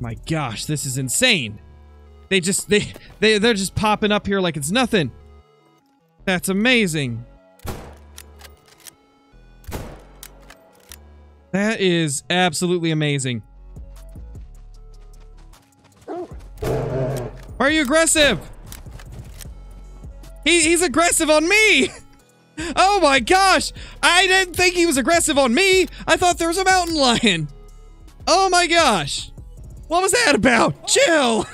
My gosh, this is insane. They just they they they're just popping up here like it's nothing. That's amazing. That is absolutely amazing. Why are you aggressive? He, he's aggressive on me! Oh my gosh! I didn't think he was aggressive on me! I thought there was a mountain lion! Oh my gosh! What was that about? Chill!